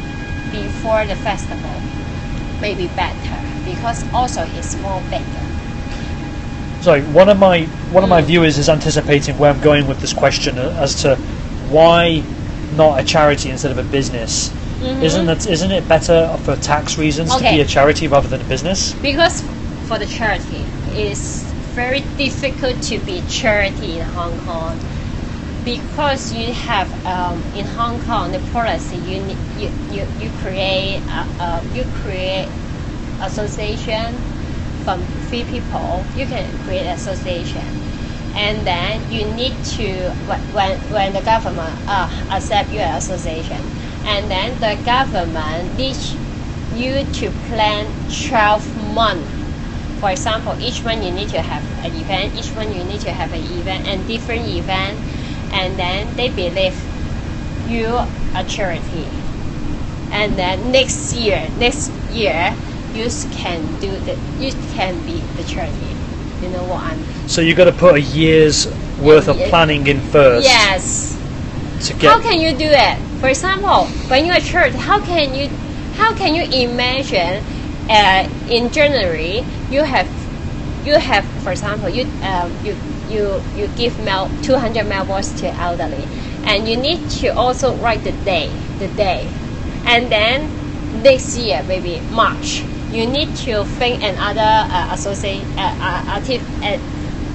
before the festival, maybe better because also it's more bigger. Sorry, one of my one of my Mm. viewers is anticipating where I'm going with this question uh, as to why not a charity instead of a business. Mhm. Isn't it isn't it better for tax reasons to be a charity rather than a business? because for the charity it's very difficult to be charity in Hong Kong because you have um, in Hong Kong the policy you you, you, you create uh, uh, you create association from three people you can create association and then you need to when when, when the government uh, accept your association and then the government needs you to plan 12 months for example each month you need to have an event each month you need to have an event and different event and then they believe you a charity. And then next year next year you can do the you can be the charity. You know what i'm So you got to put a year's worth of planning in first. Yes to get. how can you do it? For example, when you're at church, how can you how can you imagine uh, in January you have you have for example you um, you you you give mail 200 mailbox to elderly and you need to also write the day the day and then next year maybe March you need to think another uh, associate uh, uh,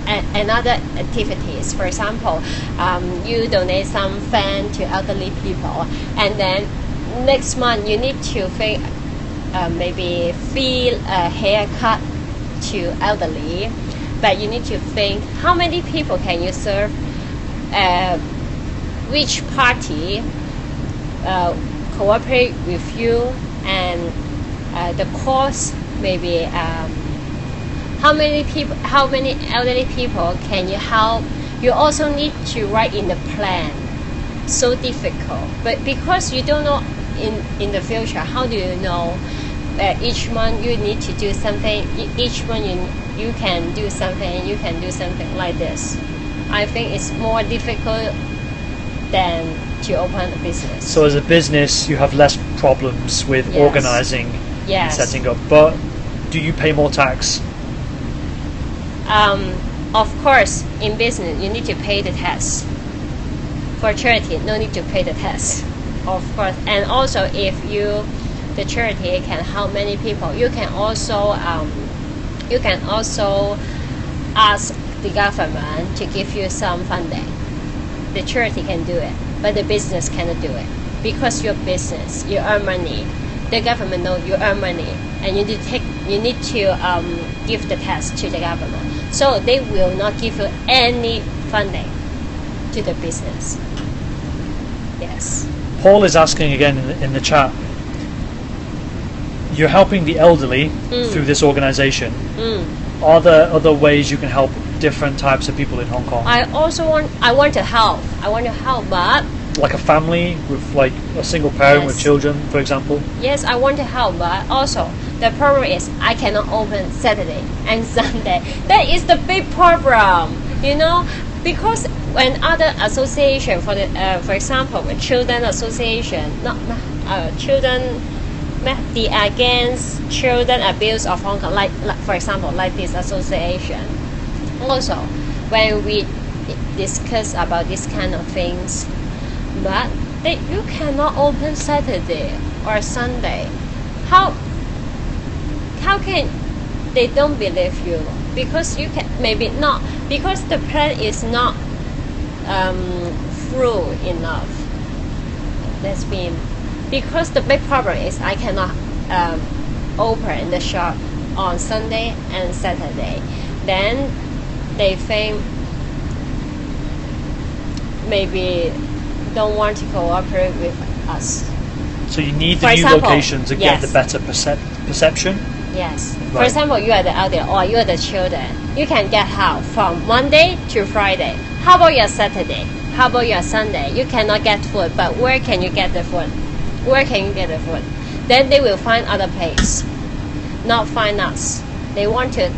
active other activities. For example, um, you donate some fan to elderly people, and then next month you need to think uh, maybe feel a haircut to elderly, but you need to think how many people can you serve, uh, which party uh, cooperate with you, and uh, the cost maybe. Um, how many people how many elderly people can you help? You also need to write in the plan. So difficult. But because you don't know in in the future how do you know that each month you need to do something? Each month you you can do something you can do something like this. I think it's more difficult than to open a business. So as a business, you have less problems with Yes. organising and setting up. But do you pay more tax? Um, of course, in business, you need to pay the tax. For charity, no need to pay the tax. of course. And also, if you, the charity can help many people, you can also, um, you can also ask the government to give you some funding. The charity can do it, but the business cannot do it because your business, you earn money. The government know you earn money, and you need to take, you need to um, give the tax to the government. So they will not give you any funding to the business. Yes. Paul is asking again in the, in the chat. You're helping the elderly through this organization. Mm. Are there other ways you can help different types of people in Hong Kong? I also want I want to help. I want to help, but like a family with like a single parent with children, for example. yes, I want to help, but also the problem is I cannot open Saturday and Sunday. That is the big problem, you know, because when other association for the uh, for example, the children association, not uh, children the against children abuse of Hong Kong, like, like for example, like this association. Also, when we discuss about this kind of things, but they, you cannot open Saturday or Sunday. How how can they don't believe you? Because you can maybe not because the plan is not um, through enough. That's been because the big problem is I cannot um, open the shop on Sunday and Saturday. Then they think maybe don't want to cooperate with us. So you need the For new example, location to get the better percep- perception. Yes. For example, you are the elder or you are the children. You can get help from Monday to Friday. How about your Saturday? How about your Sunday? You cannot get food, but where can you get the food? Where can you get the food? Then they will find other place, not find us. They want to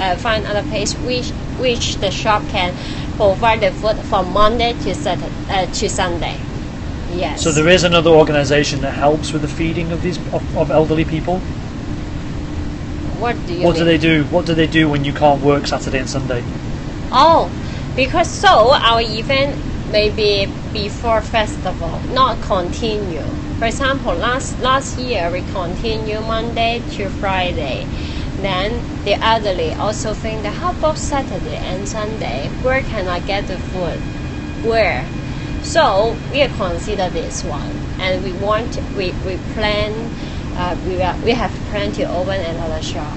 uh, find other place which which the shop can provide the food from Monday to Saturday uh, to Sunday. Yes. So there is another organisation that helps with the feeding of these of, of elderly people. What do you What mean? do they do? What do they do when you can't work Saturday and Sunday? Oh, because so our event may be before festival, not continue. For example, last last year we continue Monday to Friday. Then the elderly also think that how about Saturday and Sunday? Where can I get the food? Where? So we consider this one, and we want we we plan. Uh, we are, we have plenty to open another shop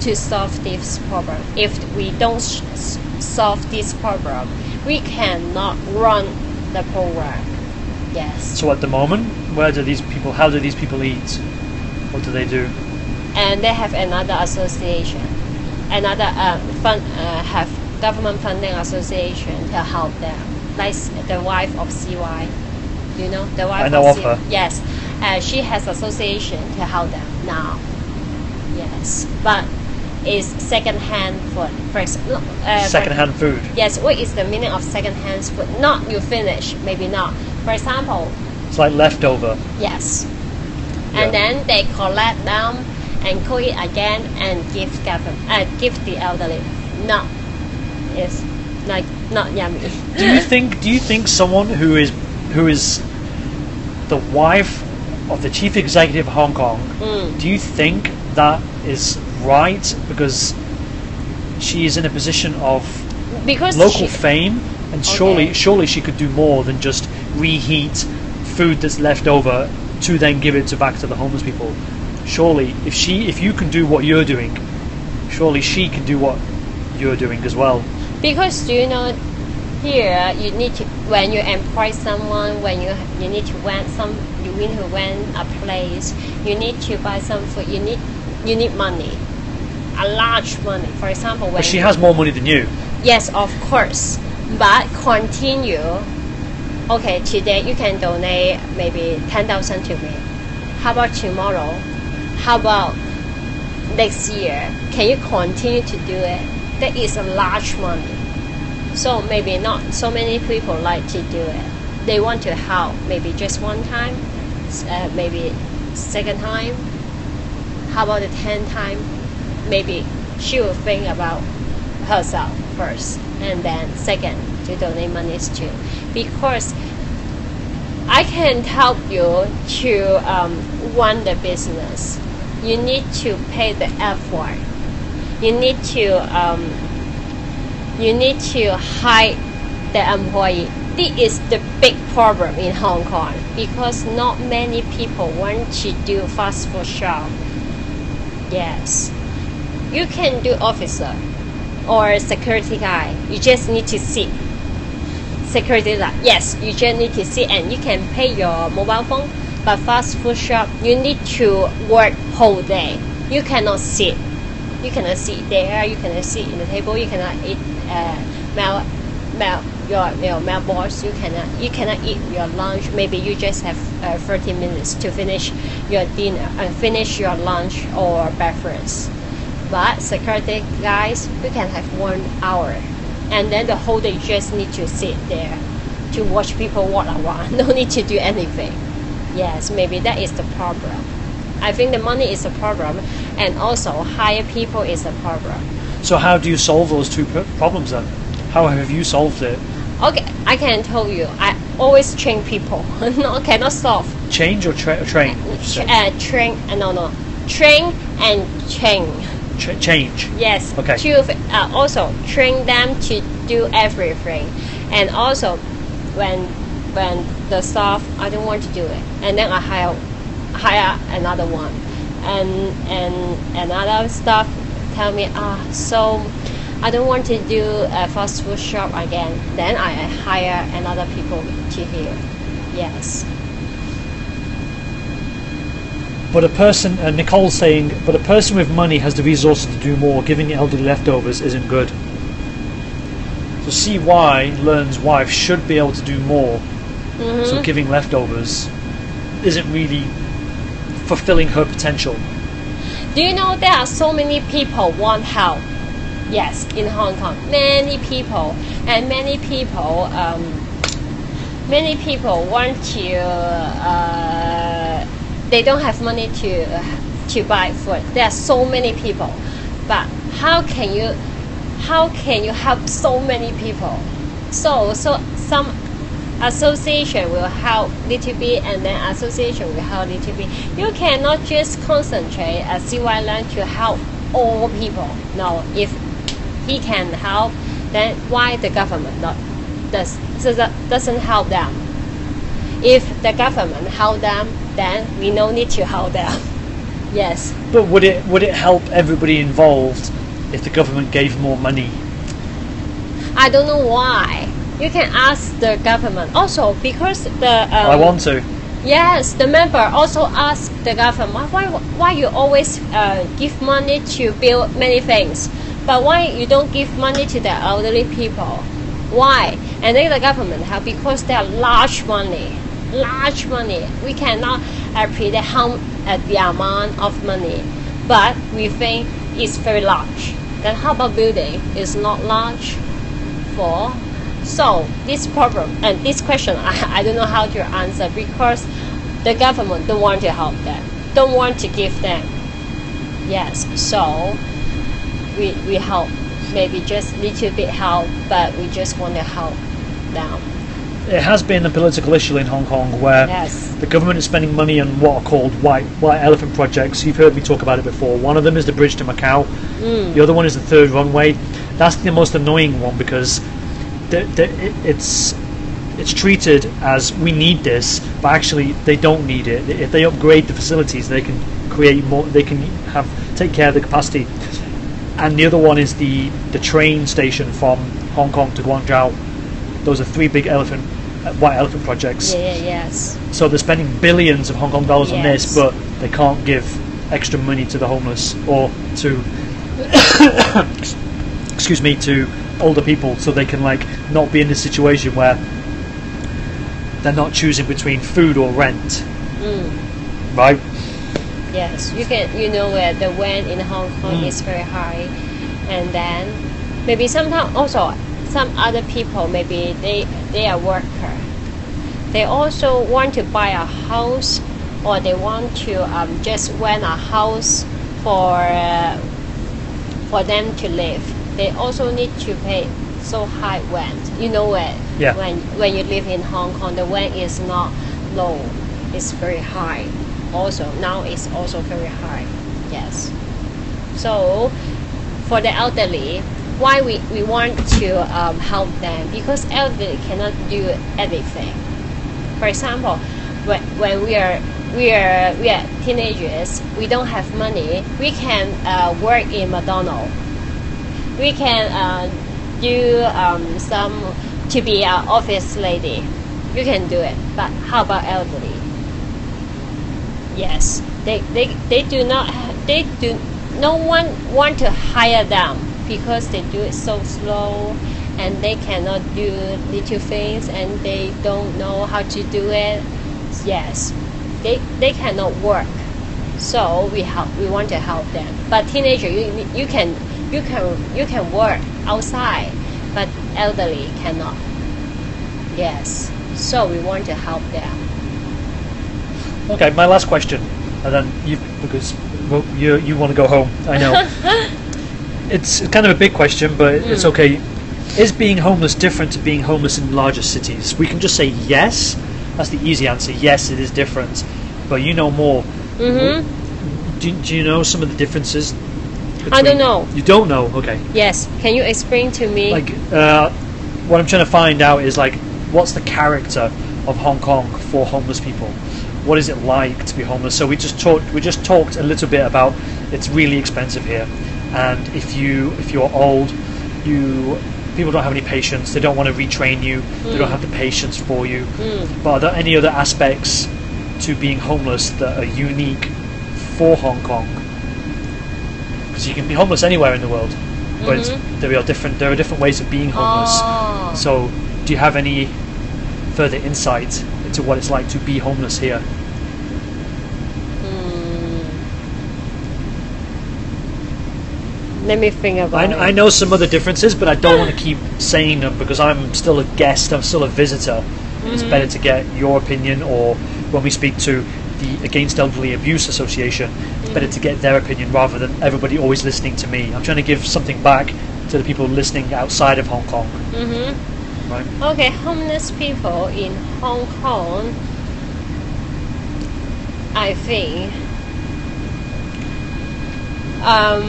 to solve this problem. If we don't solve this problem, we cannot run the program. Yes, So at the moment, where do these people? How do these people eat? What do they do? and they have another association, another uh, fund uh, have government funding association to help them, like the wife of CY. You know the wife I know of of her. Yes, uh, she has association to help them now. Yes, but it's second-hand food. For example, uh, Second-hand food. Yes, what is the meaning of second-hand food? Not you finish, maybe not. For example, It's like leftover. yes, Yeah. and then they collect them and cook it again and give government, uh, give the elderly. No, it's like not yummy. Do you think? Do you think someone who is who is the wife of the chief executive of Hong Kong? Mm. Do you think that is right because she is in a position of because local she, fame, and surely Okay. surely she could do more than just reheat food that's left over to then give it to back to the homeless people. Surely, if she if you can do what you're doing, surely she can do what you're doing as well. because do you know here you need to when you employ someone when you you need to rent some need to rent a place you need to buy some food you need you need money a large money. For example when But she has more money than you. yes of course. But continue. Okay today you can donate maybe 10000 to me. How about tomorrow? How about next year? Can you continue to do it? That is a large money. So maybe not so many people like to do it. They want to help maybe just one time uh, maybe second time how about the 10 time maybe she will think about herself first and then second to donate monies to because I can help you to um, run the business. You need to pay the effort. You need to um, you need to hire the employee. This is the big problem in Hong Kong because not many people want to do fast food shop. Yes, you can do officer or security guy. You just need to sit. Security guy. Yes, you just need to sit and you can pay your mobile phone. But fast food shop, you need to work whole day. You cannot sit. You cannot sit there. You cannot sit in the table. You cannot eat uh, mail, mail your your mailbox. You cannot you cannot eat your lunch. Maybe you just have uh, 30 minutes to finish your dinner and finish your lunch or breakfast. But security guys, you can have one hour, and then the whole day just need to sit there to watch people walk around. No need to do anything. Yes, maybe that is the problem. I think the money is a problem, and also hire people is a problem. So how do you solve those two problems then? How have you solved it? Okay, I can tell you, I always train people. no, cannot solve. Change or tra- train? Ch- say? uh, train, uh, no, no, train and train. Ch- change. Yes. Okay. To uh, also train them to do everything, and also when when the staff I don't want to do it, and then I hire hire another one, and and another staff tell me ah so I don't want to do a fast food shop again. Then I hire another people to here. Yes. But a person, uh, Nicole's saying, but a person with money has the resources to do more. Giving the elderly leftovers isn't good. So CY Leung's wife should be able to do more. So giving leftovers isn't really fulfilling her potential. Do you know there are so many people want help? Yes, in Hong Kong, many people and many people, um, many people want to. Uh, they don't have money to to buy food. There are so many people, but how can you how can you help so many people? So so some association will help little bit and then association will help little bit. You cannot just concentrate as CY Leung to help all people. No, if he can help, then why the government not does doesn't help them? If the government help them, then we no need to help them. yes. But would it would it help everybody involved if the government gave more money? I don't know why. You can ask the government. Also, because the um, I want to. Yes, the member also asked the government why why you always uh, give money to build many things, but why you don't give money to the elderly people? Why? And then the government have because they are large money, large money. We cannot predict how uh, the amount of money, but we think it's very large. Then how about building? Is not large for so this problem and this question I, I don't know how to answer because the government don't want to help them, don't want to give them. Yes, so we we help, maybe just little bit help, but we just want to help them. It has been a political issue in Hong Kong where Yes. the government is spending money on what are called white white elephant projects. You've heard me talk about it before. One of them is the bridge to Macau. Mm. The other one is the third runway. That's the most annoying one because the, the, it, it's it's treated as we need this, but actually they don't need it. If they upgrade the facilities, they can create more. They can have take care of the capacity. And the other one is the the train station from Hong Kong to Guangzhou. Those are three big elephant uh, white elephant projects. Yeah, yeah, yes. So they're spending billions of Hong Kong dollars on this, but they can't give extra money to the homeless or to excuse me to older people, so they can like not be in this situation where they're not choosing between food or rent, Mm. right? Yes, you can. You know where the rent in Hong Kong Mm. is very high, and then maybe sometimes also some other people maybe they they are worker. They also want to buy a house, or they want to um, just rent a house for uh, for them to live. They also need to pay so high rent. You know where Yeah. when when you live in Hong Kong, the rent is not low. It's very high. Also now it's also very high. Yes. So for the elderly, why we, we want to um, help them because elderly cannot do everything. For example, when, when we are we are we are teenagers, we don't have money. We can uh, work in McDonald's. We can uh, do um, some to be an office lady. You can do it, but how about elderly? Yes, they, they, they do not they do no one want to hire them because they do it so slow and they cannot do little things and they don't know how to do it. Yes. They, they cannot work. So we help we want to help them. But teenager you, you can you can you can work outside but elderly cannot. Yes. So we want to help them Okay, my last question, and then you because well, you you want to go home. I know. it's kind of a big question, but it's okay. Is being homeless different to being homeless in larger cities? We can just say yes. That's the easy answer. Yes, it is different. But you know more. mm-hmm. Do, do you know some of the differences? I don't know. You don't know. Okay. yes can you explain to me Like, uh, what I'm trying to find out is like, what's the character of Hong Kong for homeless people? What is it like to be homeless? So we just talked. We just talked a little bit about it's really expensive here, and if you if you're old, you people don't have any patience. They don't want to retrain you. They don't have the patience for you. Mm. But are there any other aspects to being homeless that are unique for Hong Kong? Because you can be homeless anywhere in the world, but it's, there are different there are different ways of being homeless. Oh. So, do you have any further insight into what it's like to be homeless here? Hmm. Let me think about I, it. I know some other differences, but I don't want to keep saying them because I'm still a guest. I'm still a visitor. It's hmm. better to get your opinion, or when we speak to the Against Elderly Abuse Association, it's better to hmm. get their opinion rather than everybody always listening to me. I'm trying to give something back to the people listening outside of Hong Kong. Mm-hmm. Okay, homeless people in Hong Kong, I think, um,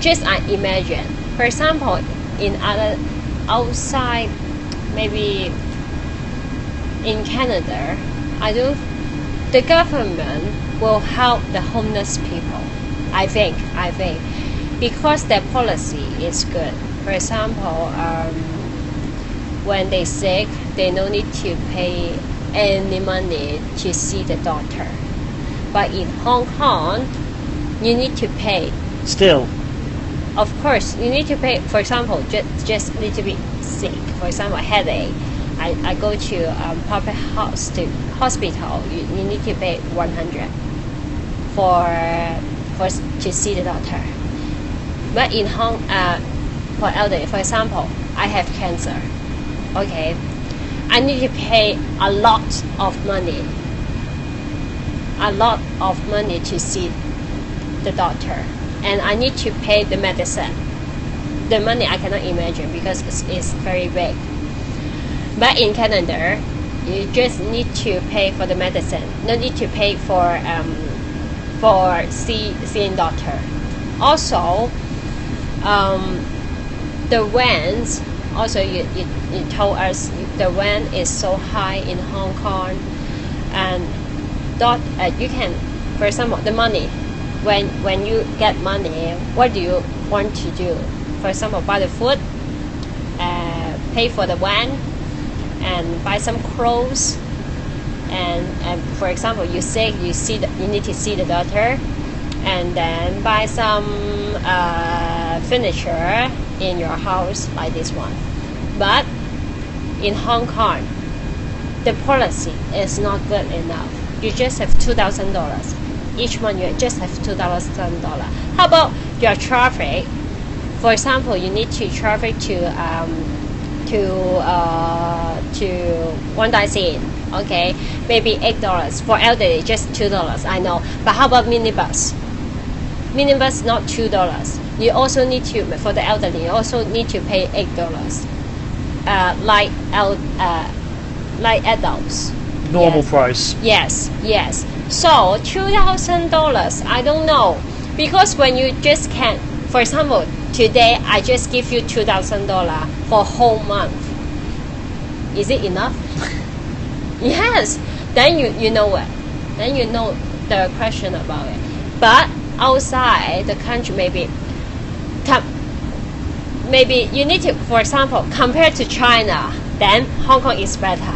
just I imagine. For example, in other outside, maybe in Canada, I do. The government will help the homeless people. I think. I think because their policy is good. For example, um, when they sick, they no need to pay any money to see the doctor. But in Hong Kong, you need to pay. Still, Of course, you need to pay. For example, just just little bit sick. For example, headache. I, I go to um, public house to hospital. You, you need to pay one hundred for for to see the doctor. But in Hong uh, for elderly, for example, I have cancer. Okay, I need to pay a lot of money. A lot of money to see the doctor, and I need to pay the medicine. The money I cannot imagine because it's, it's very big. But in Canada, you just need to pay for the medicine. No need to pay for um, for see seeing doctor. Also, um, the rent. Also, you, you, you told us the rent is so high in Hong Kong, and dot uh, you can, for example, the money. When when you get money, what do you want to do? For example, buy the food, uh, pay for the rent, and buy some clothes and, and for example you say you see the, you need to see the doctor and then buy some uh, furniture in your house like this one. But in hong kong the policy is not good enough. You just have $2000 each month you just have $2000 how about your traffic? For example you need to traffic to um, to uh, to one Daisy, okay, maybe eight dollars. For elderly, just two dollars. I know, but how about minibus? Minibus not two dollars. You also need to for the elderly. You also need to pay eight dollars. Uh, like el- uh, like adults. Normal Yes. price. Yes, yes. So two thousand dollars, I don't know, because when you just can, for example, today I just give you two thousand dollar for whole month. Is it enough? yes. Then you you know what? Then you know the question about it. But outside the country, maybe, maybe you need to, for example, compared to China, then Hong Kong is better.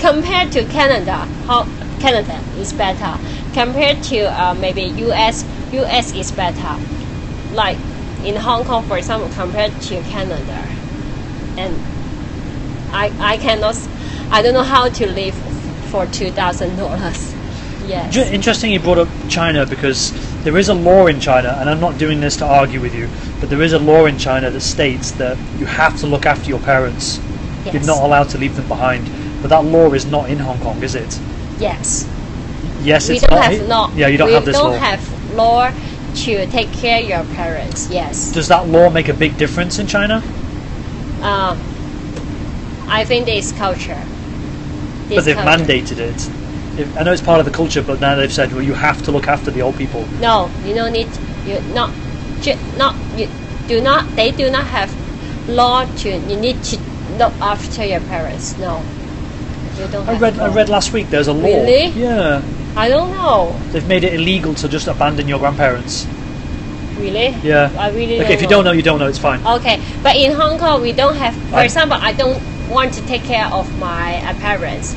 Compared to Canada, how Canada is better. Compared to uh, maybe US, US is better. Like in Hong Kong, for example, compared to Canada, and I I cannot, I don't know how to live for two thousand dollars. Yes. Interesting you brought up China because there is a law in China, and I'm not doing this to argue with you, but there is a law in China that states that you have to look after your parents. You're not allowed to leave them behind. But that law is not in Hong Kong, is it? Yes. Yes, we it's don't not. have law. Yeah, you don't we have this don't law. have law to take care your parents. Yes. Does that law make a big difference in China? Um, I think it's culture. but This they've culture. mandated it. If, I know it's part of the culture, but now they've said, well, you have to look after the old people. No, you don't need. You not. Not you do not. They do not have law to. You need to look after your parents. No. You don't. I read, I read last week there's a law. Really? Yeah, I don't know. they've made it illegal to just abandon your grandparents. Really? Yeah. I really. Okay, if you don't know, you don't know. It's fine. Okay, but in Hong Kong, we don't have. For I- example, I don't want to take care of my uh, parents.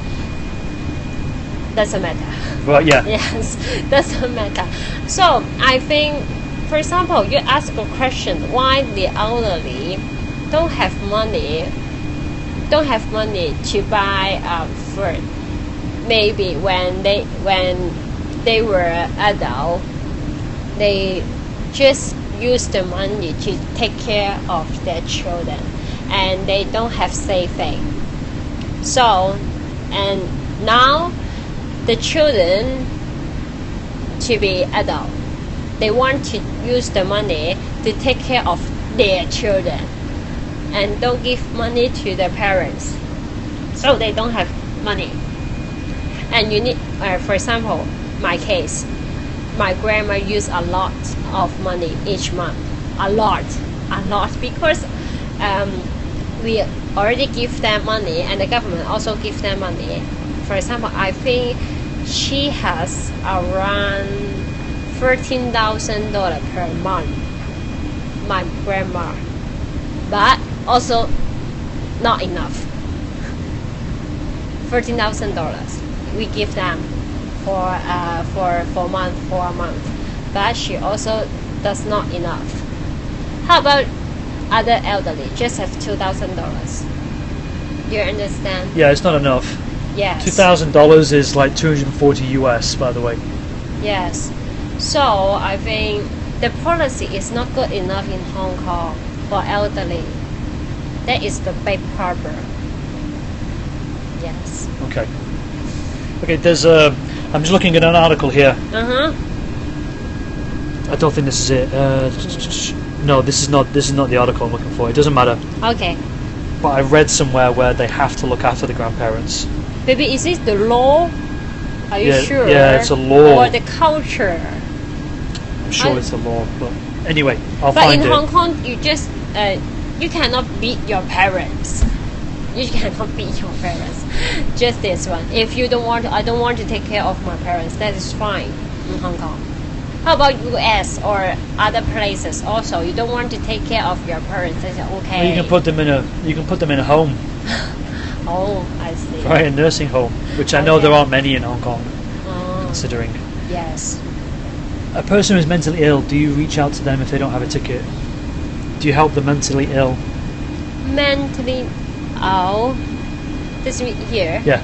Doesn't matter. Well, yeah, Yes, doesn't matter. So I think, for example, you ask a question: Why the elderly don't have money? Don't have money to buy um, food? Maybe when they when they were adult, they just use the money to take care of their children, and they don't have saving. So, and now the children to be adult. They want to use the money to take care of their children and don't give money to their parents. So they don't have money. And you need, uh, for example, my case, my grandma use a lot of money each month. A lot, a lot because um, we already give them money and the government also give them money. For example, I think she has around thirteen thousand dollar per month. My grandma, but also not enough. Thirteen thousand dollars we give them for uh, for for month for a month, but she also does not enough. How about other elderly? Just have two thousand dollars. You understand? yeah, it's not enough. Yes. Two thousand dollars is like two hundred and forty US, by the way. Yes. So I think the policy is not good enough in Hong Kong for elderly. That is the big problem. Yes. Okay. Okay, there's a. I'm just looking at an article here. Uh huh. I don't think this is it. Uh, no, this is not. This is not the article I'm looking for. It doesn't matter. Okay. But I read somewhere where they have to look after the grandparents. Baby, is this the law? Are you Yeah, sure? yeah, it's a law. Or the culture? I'm sure I- it's a law, but anyway, I'll But find in it. Hong Kong, you just uh, you cannot beat your parents. You cannot beat your parents. Just this one. If you don't want, I don't want to take care of my parents. That is fine in Hong Kong. How about U.S. or other places? Also, you don't want to take care of your parents. That's Well, okay. you can put them in a. You can put them in a home, Oh, I see. right? A nursing home, which I know Okay. there aren't many in Hong Kong, Oh, considering. yes. A person who's mentally ill, do you reach out to them if they don't have a ticket? Do you help the mentally ill? Mentally ill. This week here? Yeah.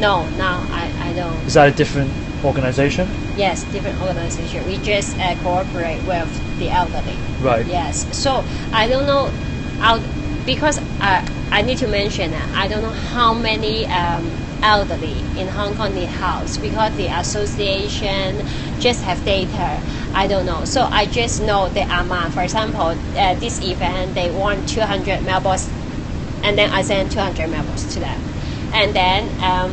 No, no, I, I don't. Is that a different organisation? Yes, different organization. We just uh, cooperate with the elderly. Right. Yes. So I don't know, out because uh, I need to mention that I don't know how many um, elderly in Hong Kong need house because the association just have data. I don't know. So I just know the amount. For example, uh, this event they want 200 mailbox, and then I send 200 mailbox to them. and then um,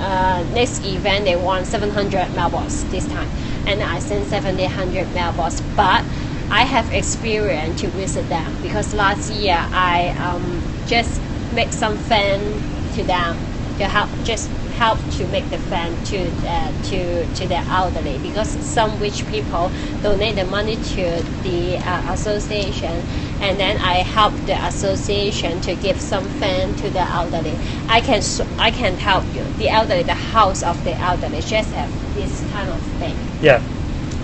uh, next event they want 700 mailbox this time, and I send 700 mailbox. But I have experience to visit them because last year I um, just make some fan to them to help just help to make the fan to uh, to to the elderly because some rich people donate the money to the uh, association and then I help the association to give some fan to the elderly. I can I can help you the elderly the house of the elderly just have this kind of thing. Yeah.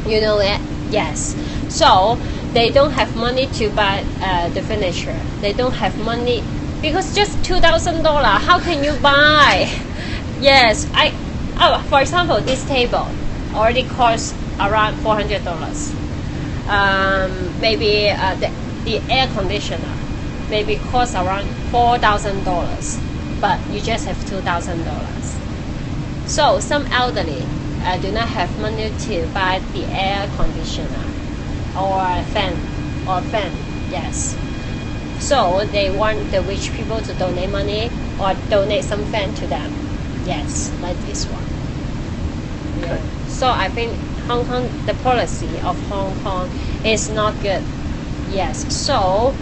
You know it? Yes. So they don't have money to buy uh, the furniture. They don't have money because just two thousand dollar. How can you buy? Yes, I. Oh, for example, this table already costs around four hundred dollars. Um, maybe uh, the the air conditioner maybe costs around four thousand dollars, but you just have two thousand dollars. So some elderly uh, do not have money to buy the air conditioner or fan or fan. Yes. So they want the rich people to donate money or donate some fan to them. Yes, like this one. Yeah. Okay. So I think Hong Kong, the policy of Hong Kong is not good. Yes. So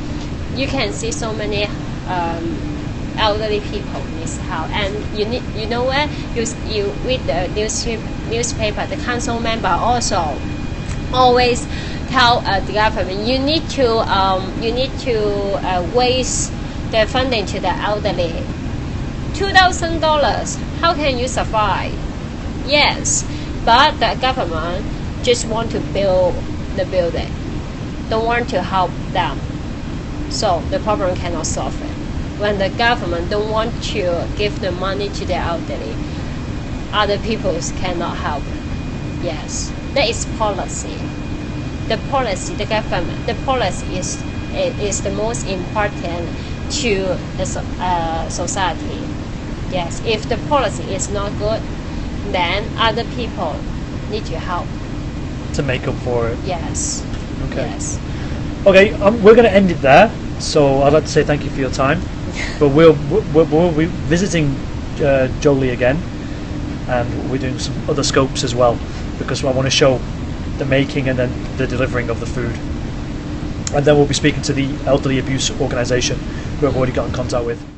you can see so many um, elderly people help, and you need you know where you you read the news newspaper. The council member also always tell uh, the government you need to um, you need to uh, raise the funding to the elderly. Two thousand dollars. How can you survive? Yes, but the government just want to build the building, don't want to help them. So the problem cannot solve it. When the government don't want to give the money to the elderly, other peoples cannot help. Yes, that is policy. The policy, the government, the policy is is the most important to the uh, society. Yes, if the policy is not good, then other people need your help. To make up for it. Yes. Okay. Yes. Okay, um, we're going to end it there. So I'd like to say thank you for your time. But we'll we'll, we'll be visiting uh, Jodie again, and we're doing some other scopes as well because I want to show the making and then the delivering of the food. And then we'll be speaking to the elderly abuse organisation who I've already got in contact with.